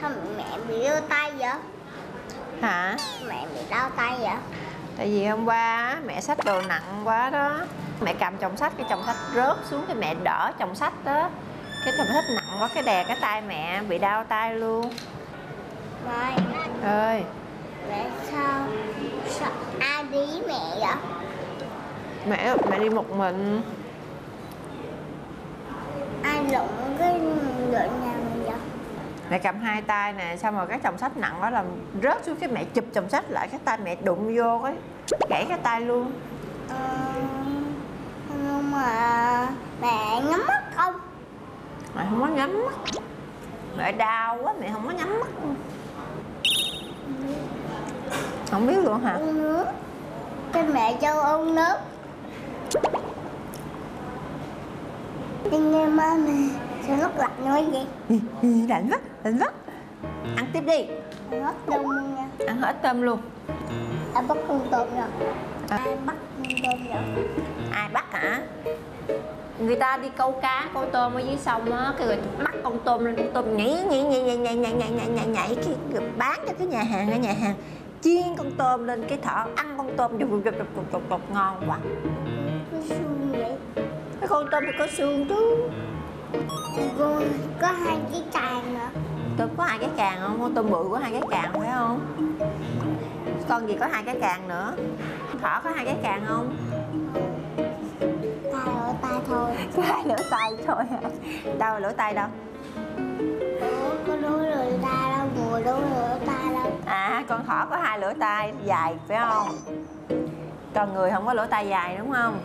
Sao mẹ bị đau tay vậy? Hả? Mẹ bị đau tay vậy? Tại vì hôm qua mẹ sách đồ nặng quá đó Mẹ cầm chồng sách, cái chồng sách rớt xuống cái mẹ đỡ chồng sách đó Cái chồng sách nặng quá, cái đè cái tay mẹ bị đau tay luôn Mày ơi Mẹ sao, sao ai đi mẹ vậy? Mẹ, mẹ đi một mình Ai lụng cái mẹ cầm hai tay nè xong rồi cái chồng sách nặng quá làm rớt xuống cái mẹ chụp chồng sách lại cái tay mẹ đụng vô cái gãy cái tay luôn Ờ, nhưng mà mẹ nhắm mắt không? mẹ không có nhắm mắt mẹ đau quá mẹ không có nhắm mắt không biết luôn hả Uống nước. Cho mẹ cho uống nước. Nhưng nghe má mẹ sao nước lạnh nói vậy? lạnh quá lạnh quá ăn tiếp đi Mất đông luôn nha. ăn hết tôm luôn Ai bắt con tôm rồi? À. Ai bắt con tôm rồi? ai bắt hả người ta đi câu cá câu tôm ở dưới sông á cái rồi bắt con tôm lên con tôm nhảy nhảy nhảy nhảy nhảy nhảy nhảy nhảy nhảy, nhảy cái rồi bán cho cái nhà hàng ở nhà hàng chiên con tôm lên cái thợ ăn con tôm rụt rụt rụt rụt rụt ngon quá Cái xương vậy? cái con tôm thì có xương chứ Có hai cái càng nữa. tôm có hai cái càng không? Tôm bự có hai cái càng phải không? Con gì có hai cái càng nữa? Thỏ có hai cái càng không? Tay ở tay thôi. Có hai lỗ tay thôi hả? Đâu là lỗ tay đâu? Ủa, có đuôi lưỡi tay đâu mùa đuôi lưỡi tay đâu. À con thỏ có hai lỗ tai dài phải không? Còn người không có lỗ tai dài đúng không